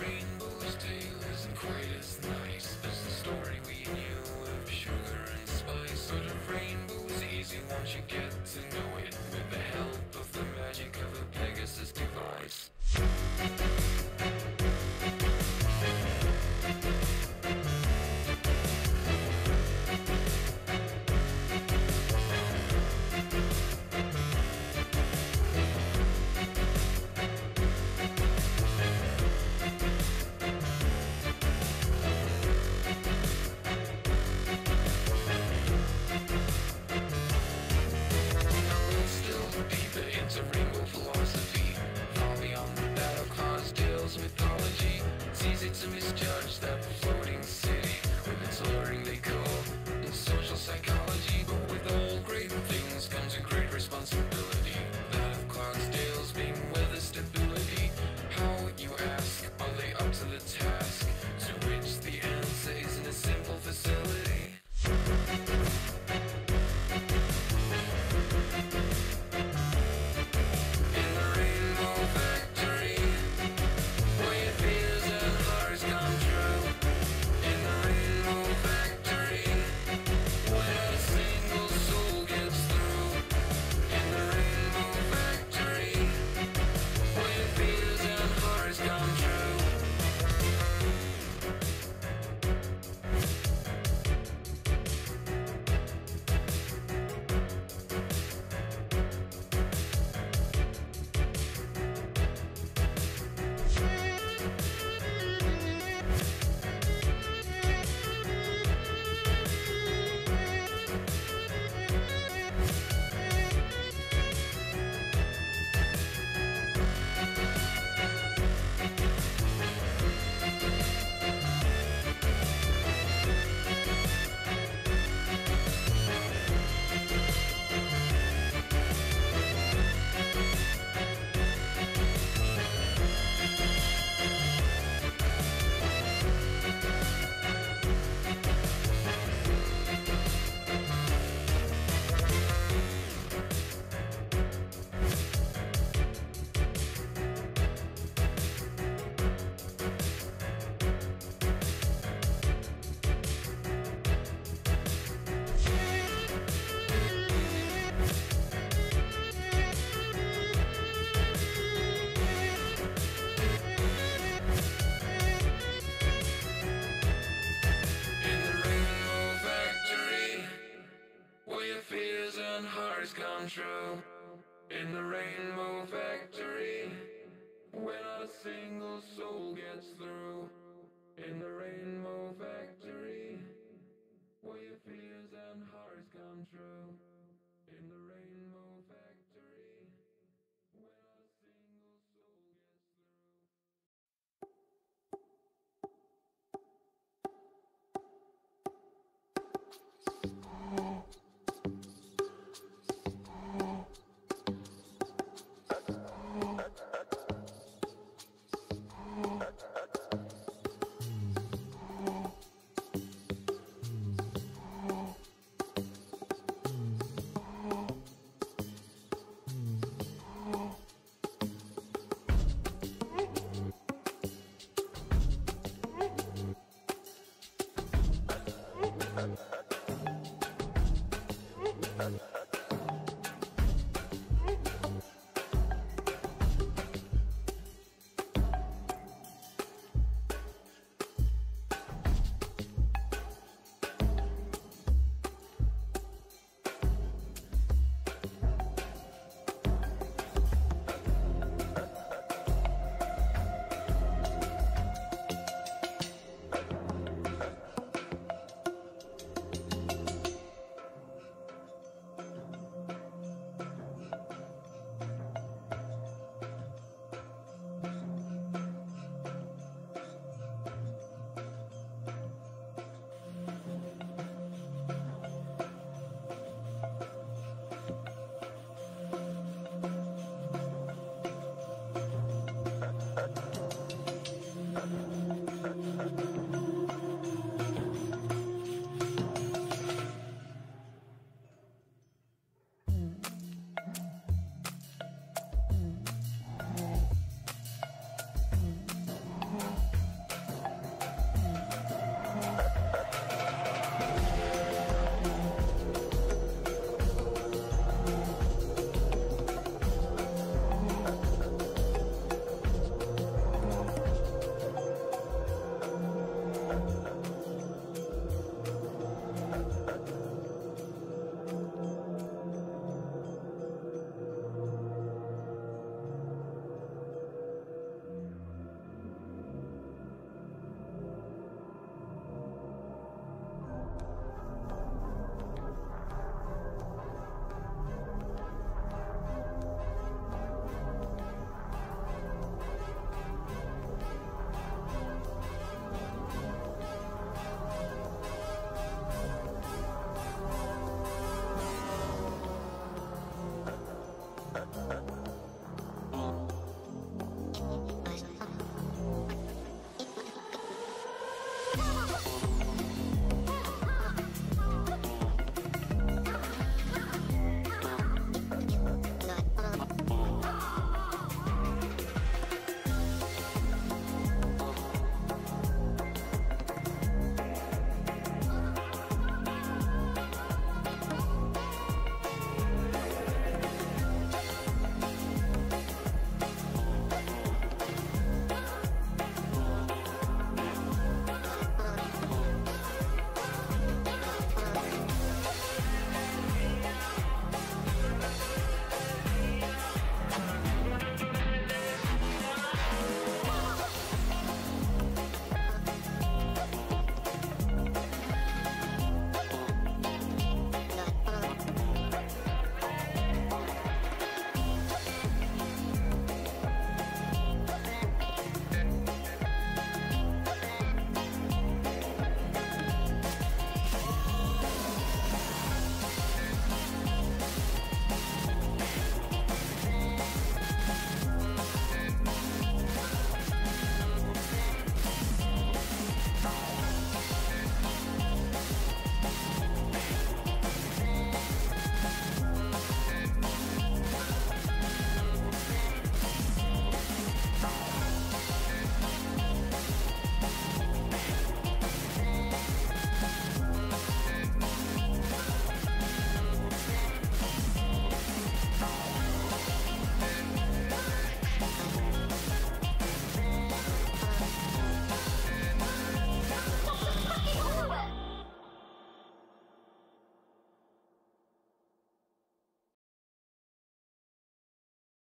rainbow's day and the quietest come true in the rainbow factory. When not a single soul gets through in the rainbow factory, where your fears and hearts come true in the rainbow factory. Amen. Ha ha ha.